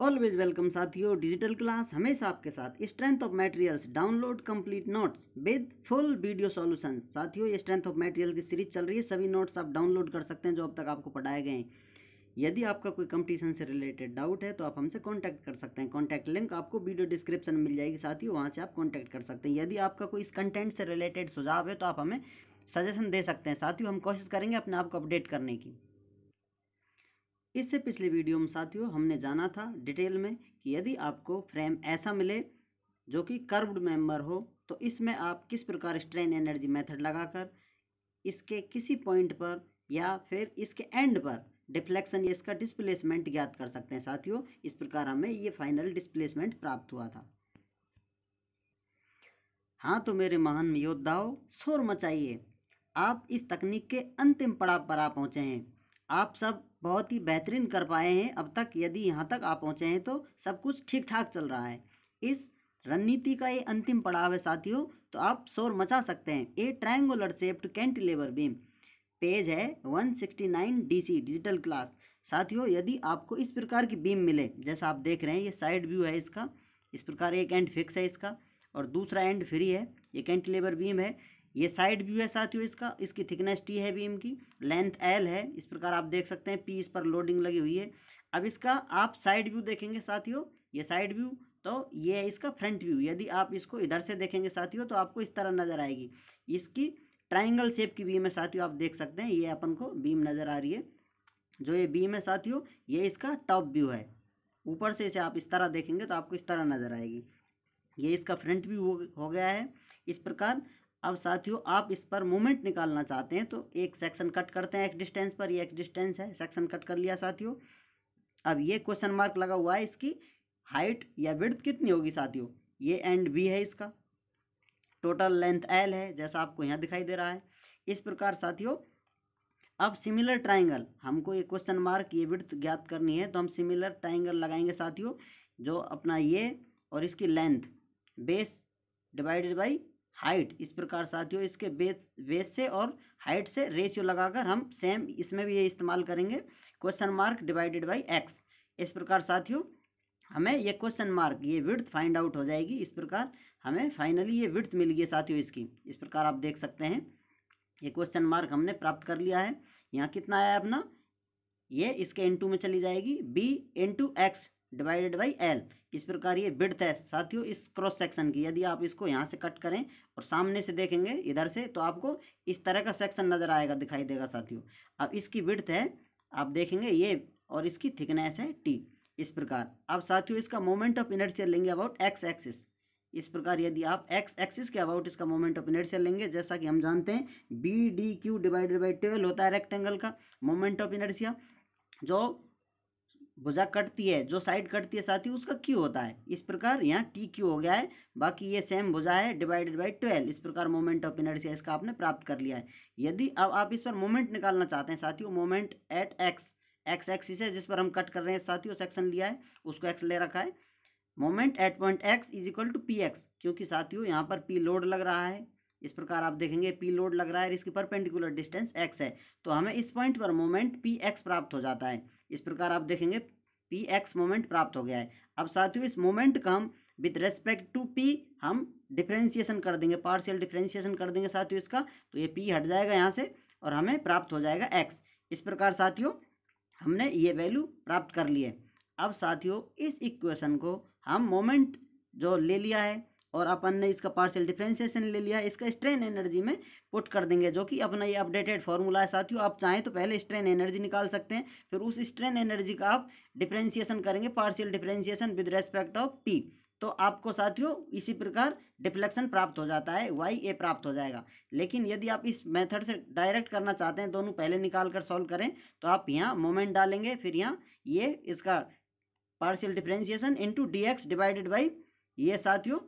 Always welcome साथियों digital class हमेशा आपके साथ। Strength of materials download complete notes with full video solutions साथियों, ये स्ट्रेंथ ऑफ़ मटेरियल की सीरीज़ चल रही है। सभी नोट्स आप डाउनलोड कर सकते हैं जो अब तक आपको पढ़ाए गए हैं। यदि आपका कोई कंपटीशन से रिलेटेड डाउट है तो आप हमसे कांटेक्ट कर सकते हैं। कांटेक्ट लिंक आपको वीडियो डिस्क्रिप्शन में मिल जाएगी साथियों। वहाँ से आप कांटेक्ट कर सकते हैं। यदि आपका कोई इस कंटेंट से रिलेटेड सुझाव है तो आप हमें सजेशन दे सकते हैं। साथियों, हम कोशिश करेंगे अपने आप को अपडेट करने की। इससे पिछले वीडियो में साथियों हमने जाना था डिटेल में कि यदि आपको फ्रेम ऐसा मिले जो कि कर्व्ड मेंबर हो तो इसमें आप किस प्रकार स्ट्रेन एनर्जी मेथड लगाकर इसके किसी पॉइंट पर या फिर इसके एंड पर डिफ्लेक्शन या इसका डिस्प्लेसमेंट ज्ञात कर सकते हैं। साथियों, इस प्रकार हमें ये फाइनल डिस्प्लेसमेंट प्राप्त हुआ था। हाँ तो मेरे महान योद्धाओं, शोर मचाइए। आप इस तकनीक के अंतिम पड़ाव पर आ पहुँचे हैं। आप सब बहुत ही बेहतरीन कर पाए हैं। अब तक यदि यहाँ तक आप पहुँचे हैं तो सब कुछ ठीक ठाक चल रहा है। इस रणनीति का ये अंतिम पड़ाव है साथियों तो आप शोर मचा सकते हैं। A triangular shaped cantilever beam. Page है 169 डीसी, डिजिटल क्लास। साथियों, यदि आपको इस प्रकार की बीम मिले, जैसा आप देख रहे हैं, ये साइड व्यू है इसका। इस प्रकार एक एंड फिक्स है इसका और दूसरा एंड फ्री है। ये कैंटिलेवर बीम है। ये साइड व्यू है साथियों इसका, इसकी थिकनेस टी है बीम की लेंथ एल है, इस प्रकार आप देख सकते हैं पी इस पर लोडिंग लगी हुई है। अब इसका आप साइड व्यू देखेंगे साथियों, ये साइड व्यू तो ये है इसका फ्रंट व्यू यदि आप इसको इधर से देखेंगे साथियों तो आपको इस तरह नज़र आएगी। इसकी ट्राइंगल शेप की बीम है साथियों, आप देख सकते हैं, ये अपन को बीम नज़र आ रही है। जो ये बीम है साथियों, ये इसका टॉप व्यू है। ऊपर से इसे आप इस तरह देखेंगे तो आपको इस तरह नज़र आएगी। ये इसका फ्रंट व्यू हो गया है। इस प्रकार अब साथियों, आप इस पर मोमेंट निकालना चाहते हैं तो एक सेक्शन कट करते हैं एक डिस्टेंस पर, ये एक डिस्टेंस है, सेक्शन कट कर लिया साथियों। अब ये क्वेश्चन मार्क लगा हुआ है इसकी, हाइट या विड्थ कितनी होगी साथियों? ये एंड बी है इसका। टोटल लेंथ एल है, जैसा आपको यहाँ दिखाई दे रहा है। इस प्रकार साथियों, अब सिमिलर ट्राइंगल हमको ये क्वेश्चन मार्क, ये विड्थ ज्ञात करनी है तो हम सिमिलर ट्राइंगल लगाएँगे साथियों, जो अपना ये और इसकी length, base divided by height, इस प्रकार साथियों इसके बेस बेस से और हाइट से रेशियो लगाकर हम सेम इसमें भी ये इस्तेमाल करेंगे। Question mark divided by x. इस प्रकार साथियों, हमें ये क्वेश्चन मार्क, ये विड्थ फाइंड आउट हो जाएगी। इस प्रकार हमें फाइनली ये विड्थ मिल गई साथियों इसकी। इस प्रकार आप देख सकते हैं, ये क्वेश्चन मार्क हमने प्राप्त कर लिया है। यहाँ कितना आया अपना? ये इसके इंटू में चली जाएगी। B into x divided by l. इस प्रकार ये बिड्थ है। साथियों, इस क्रॉस सेक्शन की यदि आप इसको यहाँ से कट करें और सामने से देखेंगे इधर से तो आपको इस तरह का सेक्शन नज़र आएगा, दिखाई देगा साथियों। अब इसकी बिड्थ है, आप देखेंगे ये और इसकी थिकनेस है टी। इस प्रकार। अब साथियों, इसका मोमेंट ऑफ़ इनर्शियल लेंगे अबाउट एक्स एक्सिस। इस प्रकार यदि आप एक्स एक्सिस के अबाउट इसका मोमेंट ऑफ़ इनर्शियल लेंगे, जैसा कि हम जानते हैं, b d q divided by twelve होता है रेक्टेंगल का, मोमेंट ऑफ़ इनर्शिया, जो भुजा कटती है, जो साइड कटती है साथ ही उसका क्यू होता है। इस प्रकार यहाँ टी क्यू हो गया है। बाकी ये सेम भुजा है डिवाइडेड बाई ट्वेल्व इस प्रकार मोमेंट ऑफ़ इनर्शिया इसका आपने प्राप्त कर लिया है। यदि अब आप इस पर मोमेंट निकालना चाहते हैं साथियों moment at x x axis है, जिस पर हम कट कर रहे हैं साथियों सेक्शन लिया है, उसको एक्स ले रखा है। Moment at point x is equal to p x क्योंकि साथियों, यहाँ पर पी लोड लग रहा है। इस प्रकार आप देखेंगे पी लोड लग रहा है इसकी परपेंडिकुलर डिस्टेंस एक्स है। तो हमें इस पॉइंट पर मोमेंट पी एक्स प्राप्त हो जाता है। इस प्रकार आप देखेंगे पी एक्स मोमेंट प्राप्त हो गया है। अब साथियों, इस मोमेंट का हम विथ रेस्पेक्ट टू पी हम डिफ्रेंसिएशन कर देंगे पार्शियल डिफ्रेंसिएशन कर देंगे साथियों इसका। तो ये पी हट जाएगा यहाँ से और हमें प्राप्त हो जाएगा एक्स इस प्रकार साथियों, हमने ये वैल्यू प्राप्त कर लिए अब साथियों, इस इक्वेशन को हम मोमेंट जो ले लिया है और अपन ने इसका पार्शियल डिफ्रेंसिएशन ले लिया, इसका स्ट्रेन एनर्जी में पुट कर देंगे, जो कि अपना ये अपडेटेड फॉर्मूला है। साथियों, आप चाहें तो पहले स्ट्रेन एनर्जी निकाल सकते हैं, फिर उस स्ट्रेन एनर्जी का आप डिफ्रेंसिएशन करेंगे partial differentiation with respect of p तो आपको साथियों, इसी प्रकार डिफ्लेक्शन प्राप्त हो जाता है वाई ए प्राप्त हो जाएगा। लेकिन यदि आप इस मेथड से डायरेक्ट करना चाहते हैं, दोनों पहले निकाल कर सॉल्व करें तो आप यहाँ मोमेंट डालेंगे, फिर यहाँ ये इसका partial differentiation into d x divided by ये साथियों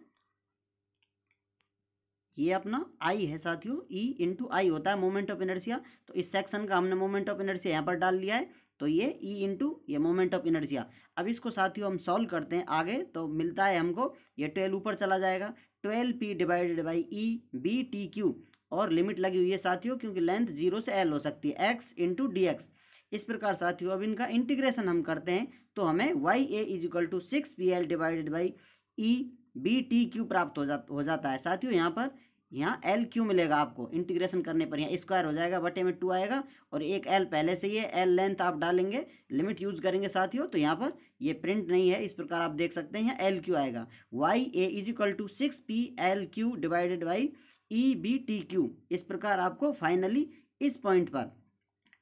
ये अपना आई है साथियों ई इंटू आई होता है मोमेंट ऑफ़ इनर्सिया तो इस सेक्शन का हमने मोमेंट ऑफ़ इनर्सिया यहाँ पर डाल लिया है तो ये ई इंटू ये मोमेंट ऑफ़ इनर्सिया अब इसको साथियों हम सॉल्व करते हैं आगे तो मिलता है हमको, ये ट्वेल्व ऊपर चला जाएगा। Twelve p divided by e b t q और लिमिट लगी हुई है साथियों, क्योंकि लेंथ ज़ीरो से एल हो सकती है एक्स इंटू डी एक्स इस प्रकार साथियों, अब इनका इंटीग्रेशन हम करते हैं तो हमें y a is equal to six p l divided by e b t q प्राप्त हो जा, हो जाता है। साथियों, यहाँ पर, यहाँ एल क्यू मिलेगा आपको। इंटीग्रेशन करने पर यहाँ स्क्वायर हो जाएगा, बटे में टू आएगा और एक एल पहले से ही है। एल लेंथ आप डालेंगे लिमिट यूज़ करेंगे साथियों तो यहाँ पर ये प्रिंट नहीं है। इस प्रकार आप देख सकते हैं, यहाँ एल क्यू आएगा। Y a is equal to six p l q divided by e b t q इस प्रकार आपको फाइनली इस पॉइंट पर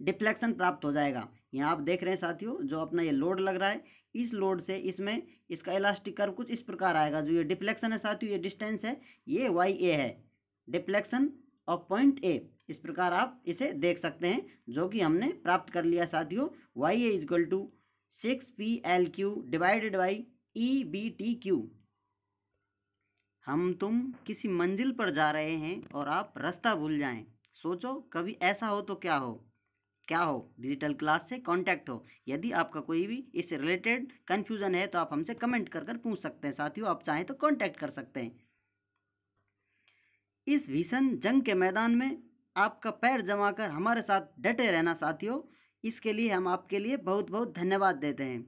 डिफ्लेक्शन प्राप्त हो जाएगा। यहाँ आप देख रहे हैं साथियों, जो अपना ये लोड लग रहा है, इस लोड से इसमें इसका इलास्टिक कर्व कुछ इस प्रकार आएगा। जो ये डिफ्लेक्शन है साथियों, ये डिस्टेंस है, ये वाई ए है। डिफ्लेक्शन ऑफ़ पॉइंट ए इस प्रकार आप इसे देख सकते हैं, जो कि हमने प्राप्त कर लिया साथियों। Y a is equal to six p l q divided by e b t q हम तुम किसी मंजिल पर जा रहे हैं और आप रास्ता भूल जाएँ। सोचो, कभी ऐसा हो तो क्या हो? क्या हो? डिजिटल क्लास से कांटेक्ट हो। यदि आपका कोई भी इससे रिलेटेड कन्फ्यूज़न है तो आप हमसे कमेंट कर कर पूछ सकते हैं। साथियों, आप चाहें तो कांटेक्ट कर सकते हैं। इस भीषण जंग के मैदान में आपका पैर जमा कर हमारे साथ डटे रहना, साथियों। इसके लिए हम आपके लिए बहुत बहुत धन्यवाद देते हैं।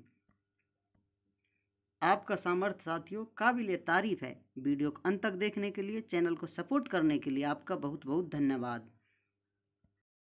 आपका सामर्थ्य, साथियों काबिल तारीफ़ है। वीडियो को अंत तक देखने के लिए, चैनल को सपोर्ट करने के लिए आपका बहुत बहुत धन्यवाद।